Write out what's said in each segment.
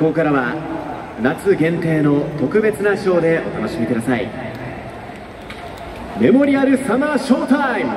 ここからは夏限定の特別なショーでお楽しみください。メモリアルサマーショータイム起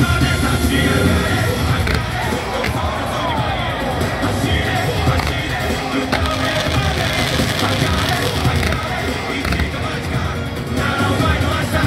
こるの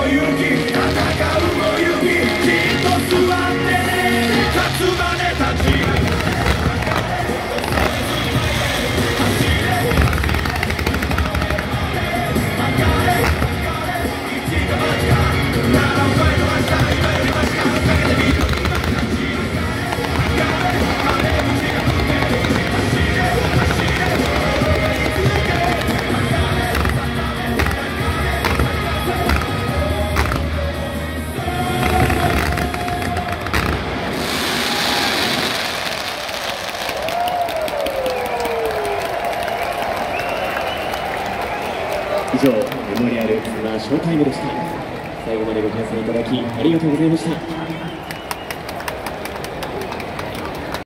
Oh, you keep 以上メモリアルツアーショータイムでした。最後までご観戦いただきありがとうございました。